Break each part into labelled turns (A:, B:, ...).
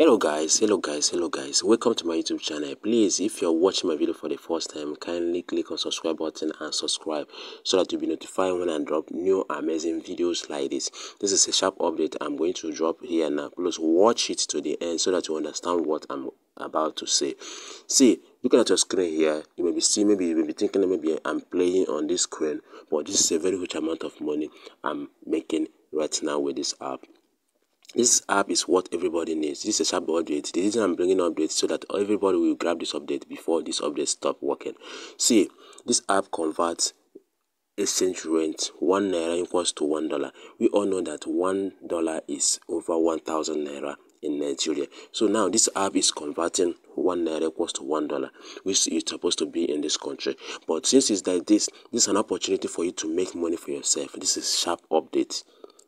A: hello guys hello guys hello guys. Welcome to my youtube channel. Please if you're watching my video for the first time kindly click on subscribe button and subscribe so that you'll be notified when i drop new amazing videos like this. This is a sharp update i'm going to drop here now. Please watch it to the end so that you understand what i'm about to say. See looking at your screen here you may be seeing maybe you may be thinking maybe i'm playing on this screen but this is a very huge amount of money i'm making right now with this app this app is what everybody needs. This is a sharp update. The reason i'm bringing updates so that everybody will grab this update before this update stop working. See this app converts exchange rate one naira equals to one dollar. We all know that one dollar is over 1000 naira in nigeria. So now this app is converting one naira equals to one dollar which is supposed to be in this country. But since it's like this this is an opportunity for you to make money for yourself. This is sharp update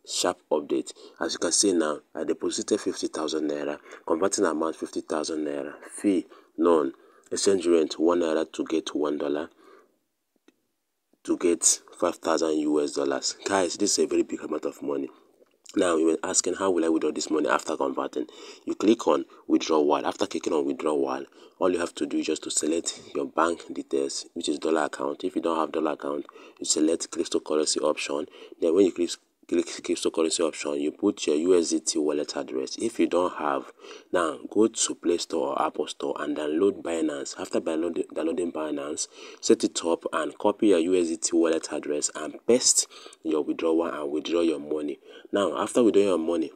A: sharp update. As you can see now i deposited 50,000 naira. Converting amount 50,000 naira. Fee none. Exchange rate 1 naira to get 1 dollar to get 5,000 US dollars. Guys this is a very big amount of money. Now you were asking how will I withdraw this money after converting? You click on withdrawal. After clicking on withdrawal all you have to do is just to select your bank details which is dollar account. If you don't have dollar account you select cryptocurrency option. Then when you click click cryptocurrency option you put your usdt wallet address. If you don't have now go to play store or apple store and download binance. After downloading, downloading binance set it up and copy your usdt wallet address and paste your withdrawal and withdraw your money. Now after withdrawing your money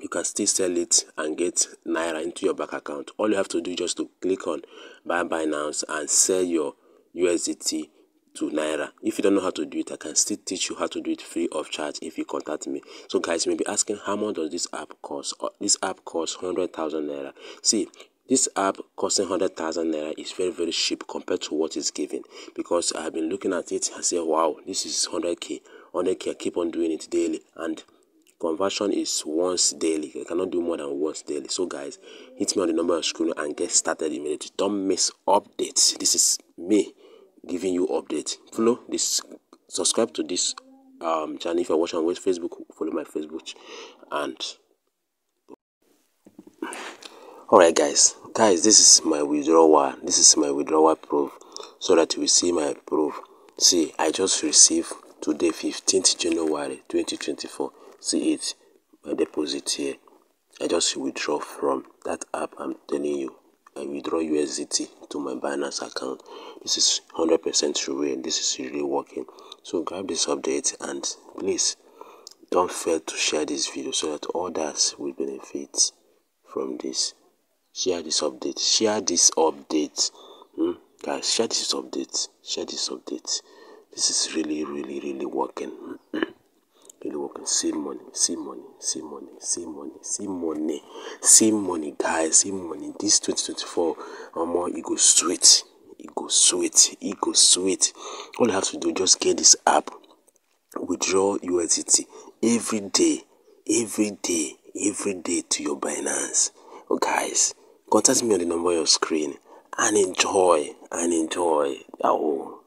A: you can still sell it and get naira into your bank account. All you have to do is just to click on buy binance and sell your usdt to naira. If you don't know how to do it i can still teach you how to do it free of charge if you contact me. So guys you may be asking how much does this app cost? Uh, this app costs 100,000 naira. See this app costing 100,000 naira is very very cheap compared to what is given because i've been looking at it and say wow this is 100k 100k I keep on doing it daily. And conversion is once daily. I cannot do more than once daily. So guys hit me on the number of screen and get started immediately. Don't miss updates. This is me giving you updates. Follow this subscribe to this um channel if you're watching on facebook follow my facebook and all right guys. Guys this is my withdrawal. This is my withdrawal proof so that you see my proof. See i just received today 15th january 2024 see it my deposit here. I just withdraw from that app i'm telling you I withdraw USDT to my Binance account. This is 100% real. This is really working. So grab this update and please don't fail to share this video so that others will benefit from this. Share this update. Share this update. Hmm? Guys, share this update. Share this update. This is really, really, really working. See money, see money, see money, see money, see money, see money, guys, see money. This 2024, um, more it goes sweet, it goes sweet, it goes sweet. All you have to do just get this app, withdraw USDT every day, every day, every day to your Binance. Oh, guys, contact me on the number on your screen and enjoy and enjoy. Oh.